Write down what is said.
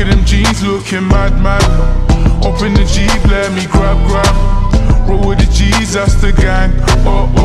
Them jeans looking mad, mad. Open the Jeep, let me grab, grab. Roll with the G's, that's the gang. Oh, oh.